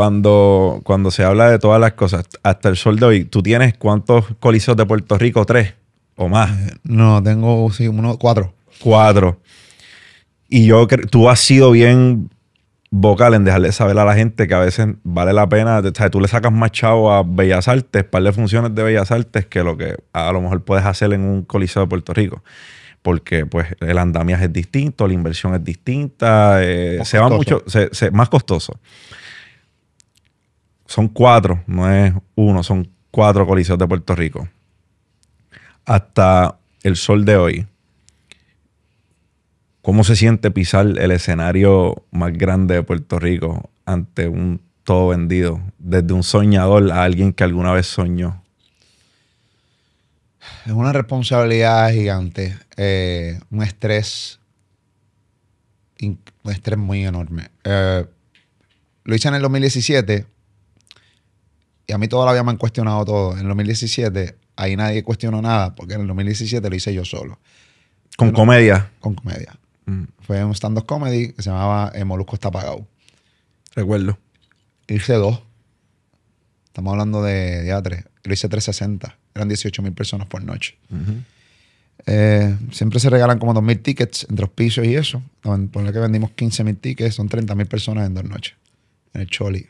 cuando, cuando se habla de todas las cosas, hasta el sol de hoy, ¿tú tienes cuántos coliseos de Puerto Rico? ¿Tres o más? No, tengo sí, uno, cuatro. Cuatro. Y yo creo, tú has sido bien vocal en dejarle saber a la gente que a veces vale la pena, o sea, tú le sacas más chavo a Bellas Artes, par de funciones de Bellas Artes que lo que a lo mejor puedes hacer en un coliseo de Puerto Rico. Porque pues el andamiaje es distinto, la inversión es distinta, eh, se va mucho, se- se- más costoso. Son cuatro, no es uno, son cuatro coliseos de Puerto Rico. Hasta el sol de hoy, ¿Cómo se siente pisar el escenario más grande de Puerto Rico ante un todo vendido? Desde un soñador a alguien que alguna vez soñó. Es una responsabilidad gigante, eh, un estrés, un estrés muy enorme. Eh, lo hice en el 2017 y a mí toda la vida me han cuestionado todo. En el 2017 ahí nadie cuestionó nada porque en el 2017 lo hice yo solo, Con comedia. con comedia. Mm, Fue un stand-up comedy que se llamaba eh, Molusco está pagado. recuerdo. Hice dos. Estamos hablando de teatro. Lo hice 360. Eran 18 mil personas por noche. Eh, siempre se regalan como 2.000 tickets entre auspicios y eso. Pon- Ponle que vendimos 15.000 tickets, son 30.000 personas en dos noches. En el Choli.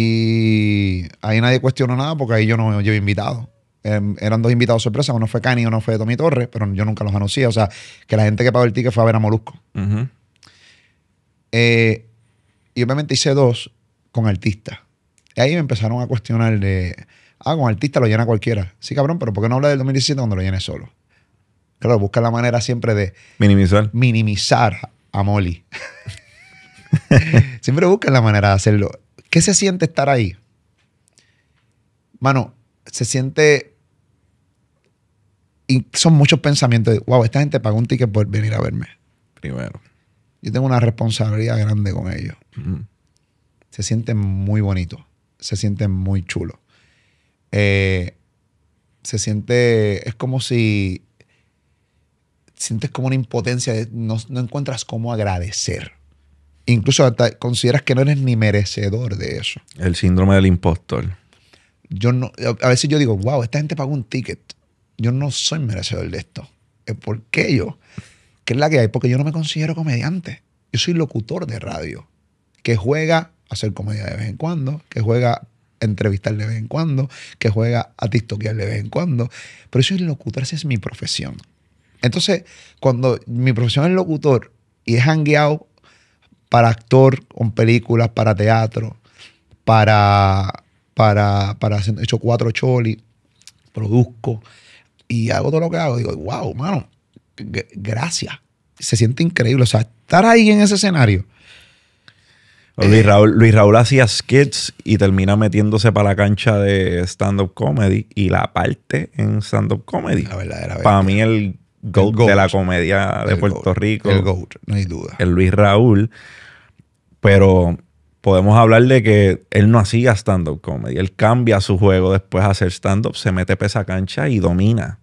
Y ahí nadie cuestionó nada porque ahí yo no llevo invitado. Em, eran dos invitados sorpresa, uno fue Cani y uno fue Tommy Torres, pero yo nunca los anuncié. O sea, que la gente que pagó el ticket fue a ver a Molusco. Ujú. Eh, y obviamente hice dos con artistas. Y ahí me empezaron a cuestionar de, ah, con artista lo llena cualquiera. Sí, cabrón, pero ¿por qué no habla del 2017 cuando lo llene solo? Claro, busca la manera siempre de Minimizar. minimizar a Molly. siempre buscan la manera de hacerlo. ¿Qué se siente estar ahí? Mano, se siente... Y son muchos pensamientos de, wow, esta gente pagó un ticket por venir a verme. Primero. Yo tengo una responsabilidad grande con ellos. Se siente muy bonito, se siente muy chulo. Eh, se siente, es como si sientes como una impotencia, de- no, no encuentras cómo agradecer. Incluso hasta consideras que no eres ni merecedor de eso. El síndrome del impostor. Yo no, a veces yo digo, wow, esta gente pagó un ticket. Yo no soy merecedor de esto. Eh, ¿Por qué yo? ¿Qué es la que hay? Porque yo no me considero comediante. Yo soy locutor de radio que juega a hacer comedia de vez en cuando, que juega a entrevistar de vez en cuando, que juega a tiktokear de vez en cuando. Pero yo soy locutor, esa es mi profesión. Entonces, cuando mi profesión es locutor y he hangueado para actor, con películas, para teatro, para, para, para he hecho cuatro choli, produzco y hago todo lo que hago. Digo, wow, mano, gracias. Se siente increíble. O sea, estar ahí en ese escenario. Luis Raúl, Luis Raúl hacía skits y termina metiéndose para la cancha de stand-up comedy y la parte en stand-up comedy. La verdadera Para mí el GOAT, GOAT. de la comedia de El Puerto GOAT, Rico. El GOAT, no hay duda. el Luis Raúl. Pero podemos hablar de que él no hacía stand-up comedy. Él cambia su juego después a hacer stand-up, se mete pesa cancha y domina.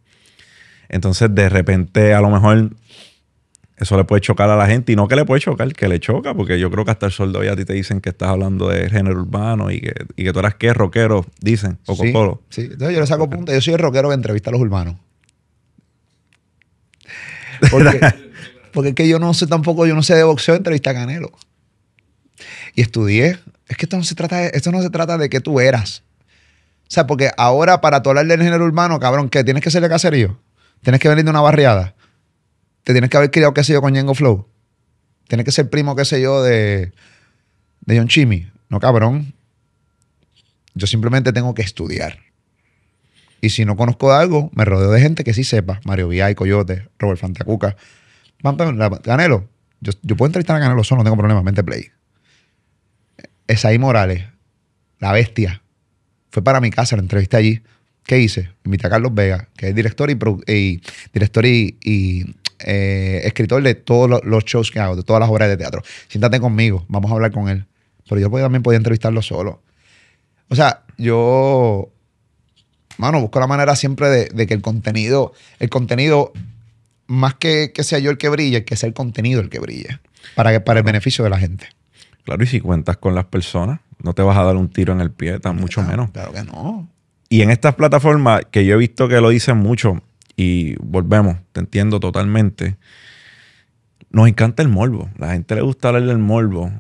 Entonces, de repente, a lo mejor eso le puede chocar a la gente. Y no que le puede chocar, que le choca, porque yo creo que hasta el sol de hoy a ti te dicen que estás hablando de género urbano y que, y que tú eras qué, rockero, dicen, o Sí, sí. Entonces yo le saco punta. Yo soy el rockero que entrevista a los urbanos. Porque, porque es que yo no sé tampoco, yo no sé de boxeo, entrevista a Canelo. Y estudié. Es que esto no se trata de, esto no se trata de que tú eras. O sea, porque ahora para tú hablar del género urbano, cabrón, ¿qué? ¿Tienes que ser de caserío? ¿Tienes que venir de una barriada? ¿Te tienes que haber criado, qué sé yo, con Ñengo Flow? ¿Tienes que ser primo, qué sé yo, de, de John Chimmy? No, cabrón. Yo simplemente tengo que estudiar. Y si no conozco algo, me rodeo de gente que sí sepa. Mario Villay, Coyote, Robert Fantacuca. La- Canelo. Yo, yo puedo entrevistar a Canelo solo, no tengo problema. Mente play. Esaí Morales, la bestia. Fue para mi casa, lo entrevisté allí. ¿Qué hice? Invité a Carlos Vega, que es director y, y- director y, eh, escritor de todos los, los shows que hago, de todas las obras de teatro. Siéntate conmigo, vamos a hablar con él. Pero yo también podía entrevistarlo solo. O sea, yo, mano, busco la manera siempre de, de que el contenido, el contenido, más que, que sea yo el que brille, que sea el contenido el que brille. Para, que, para el beneficio de la gente. Claro, y si cuentas con las personas, no te vas a dar un tiro en el pie, tan mucho menos. Claro que no. Y en estas plataformas que yo he visto que lo dicen mucho, y volvemos, te entiendo totalmente, nos encanta el morbo. La gente le gusta hablar del morbo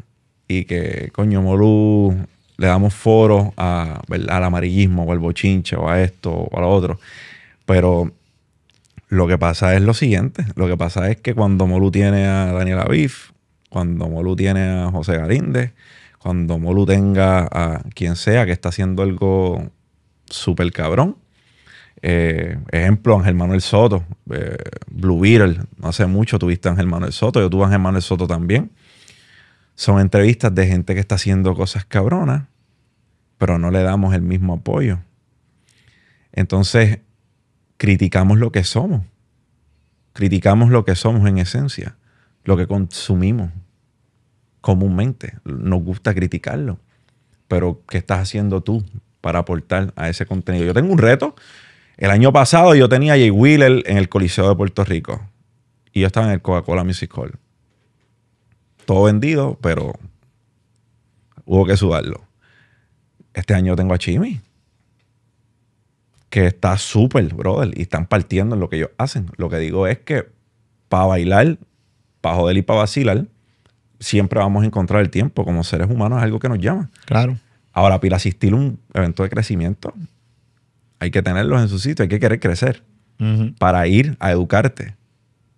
y que, coño, Molu le damos foro a, al amarillismo o al bochinche o a esto o a lo otro. Pero lo que pasa es lo siguiente. Lo que pasa es que cuando Molu tiene a Daniel Aviv, cuando Molu tiene a José Garinde, cuando Molu tenga a quien sea que está haciendo algo súper cabrón. Eh, ejemplo, Ángel Manuel Soto, eh, Blue Beetle, no hace mucho tuviste a Ángel Manuel Soto, yo tuve a Ángel Manuel Soto también. Son entrevistas de gente que está haciendo cosas cabronas, pero no le damos el mismo apoyo. Entonces, criticamos lo que somos. Criticamos lo que somos en esencia, lo que consumimos comúnmente. Nos gusta criticarlo. Pero, ¿qué estás haciendo tú para aportar a ese contenido? Yo tengo un reto. El año pasado yo tenía a Jay Wheeler en el Coliseo de Puerto Rico. Y yo estaba en el Coca-Cola Music Hall. Todo vendido, pero hubo que sudarlo. Este año tengo a Chimi que está súper, brother, y están partiendo en lo que ellos hacen. Lo que digo es que para bailar, para joder y para vacilar, siempre vamos a encontrar el tiempo. Como seres humanos es algo que nos llama. Claro. Ahora, para asistir a un evento de crecimiento, hay que tenerlos en su sitio, hay que querer crecer para ir a educarte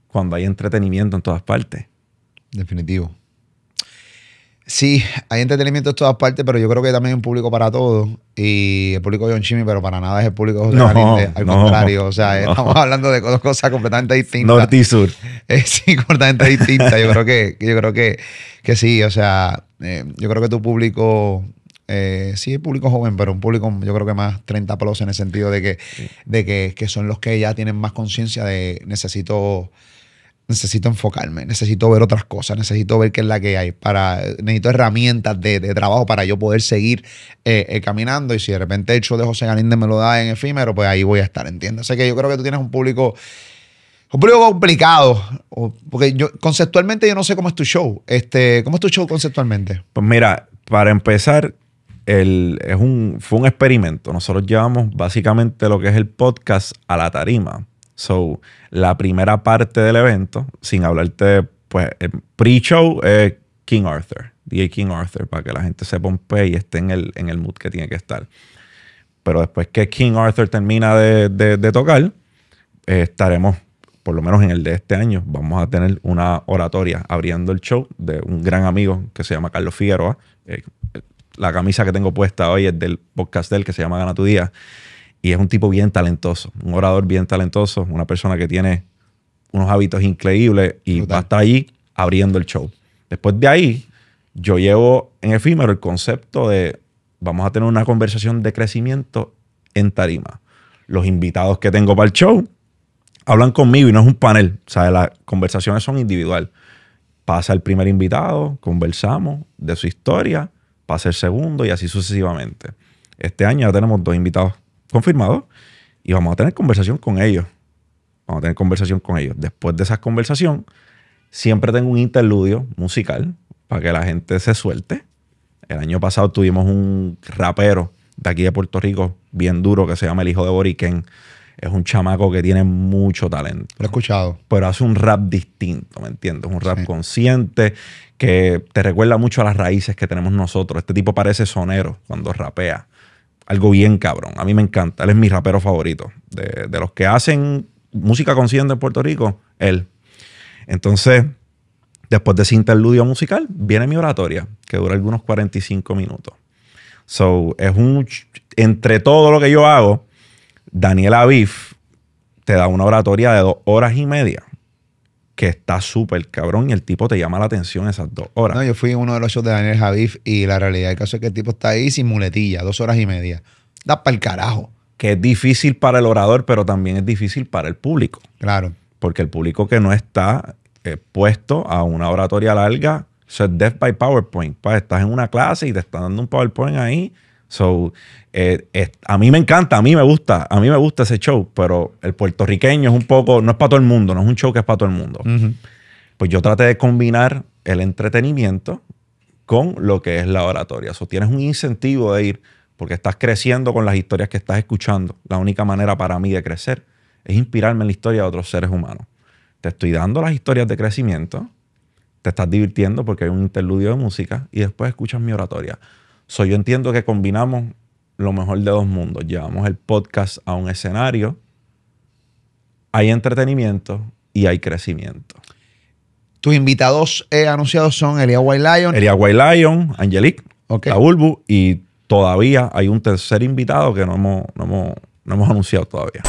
cuando hay entretenimiento en todas partes. Definitivo. Sí, hay entretenimiento en todas partes, pero yo creo que también hay un público para todo. Y el público de John Chimmy, pero para nada es el público de José No. Al no, contrario, o sea, no. estamos hablando de dos cosas completamente distintas. Norte y sur. Eh, sí, completamente distintas. Yo creo que, yo creo que, que sí, o sea, eh, yo creo que tu público, eh, sí, es público joven, pero un público, yo creo que más 30 plus en el sentido de que, de que, que son los que ya tienen más conciencia de necesito necesito enfocarme, necesito ver otras cosas, necesito ver qué es la que hay, para, necesito herramientas de, de trabajo para yo poder seguir eh, eh, caminando y si de repente el show de José Galíndez me lo da en efímero, pues ahí voy a estar, ¿entiendes? Sea que yo creo que tú tienes un público, un público complicado, porque yo conceptualmente yo no sé cómo es tu show, este, ¿cómo es tu show conceptualmente? Pues mira, para empezar, el, es un, fue un experimento. Nosotros llevamos básicamente lo que es el podcast a la tarima. So, la primera parte del evento, sin hablarte, pues, el pre-show es King Arthur, DJ King Arthur, para que la gente se pompe y esté en el, en el mood que tiene que estar. Pero después que King Arthur termina de, de- de tocar, eh, estaremos, por lo menos en el de este año, vamos a tener una oratoria abriendo el show de un gran amigo que se llama Carlos Figueroa. Eh, la camisa que tengo puesta hoy es del podcast de él que se llama Gana tu Día. Y es un tipo bien talentoso, un orador bien talentoso, una persona que tiene unos hábitos increíbles y va a estar allí abriendo el show. Después de ahí, yo llevo en efímero el concepto de vamos a tener una conversación de crecimiento en tarima. Los invitados que tengo para el show hablan conmigo y no es un panel. O sea, las conversaciones son individual. Pasa el primer invitado, conversamos de su historia, pasa el segundo y así sucesivamente. Este año ya tenemos dos invitados confirmados y vamos a tener conversación con ellos. Vamos a tener conversación con ellos. Después de esa conversación, siempre tengo un interludio musical para que la gente se suelte. El año pasado tuvimos un rapero de aquí de Puerto Rico, bien duro, que se llama El Hijo de Boriken. Es un chamaco que tiene mucho talento Lo he escuchado. pero hace un rap distinto, ¿me entiendes? Un rap Sí. consciente que te recuerda mucho a las raíces que tenemos nosotros. Este tipo parece sonero cuando rapea. Algo bien cabrón. A mí me encanta. Él es mi rapero favorito. De, de los que hacen música consciente en Puerto Rico, él. Entonces, después de ese interludio musical, viene mi oratoria, que dura algunos 45 minutos. So, es un... Entre todo lo que yo hago, Daniel Aviv te da una oratoria de dos horas y media que está súper cabrón y el tipo te llama la atención esas dos horas. No, yo fui uno de los shows de Daniel Javif y la realidad del caso es que el tipo está ahí sin muletilla, dos horas y media. Da para el carajo. Que es difícil para el orador, pero también es difícil para el público. Claro. Porque el público que no está eh, puesto a una oratoria larga, eso es death by PowerPoint. Pa, estás en una clase y te están dando un PowerPoint ahí. So, eh, a mí me encanta, a mí me gusta, a mí me gusta ese show, pero el puertorriqueño es un poco, no es para todo el mundo, no es un show que es para todo el mundo. Pues yo traté de combinar el entretenimiento, con lo que es la oratoria. O tienes un incentivo de ir porque estás creciendo con las historias que estás escuchando. La única manera para mí de crecer es inspirarme en la historia de otros seres humanos. Te estoy dando las historias de crecimiento, te estás divirtiendo porque hay un interludio de música y después escuchas mi oratoria. So, yo entiendo que combinamos lo mejor de dos mundos. Llevamos el podcast a un escenario, hay entretenimiento y hay crecimiento. Tus invitados eh, anunciados son Elia White Lion. Elia White Lion, Angelique, la Bulbu y todavía hay un tercer invitado que no hemos, no hemos, no hemos anunciado todavía.